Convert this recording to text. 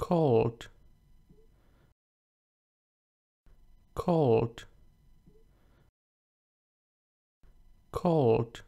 cold cold cold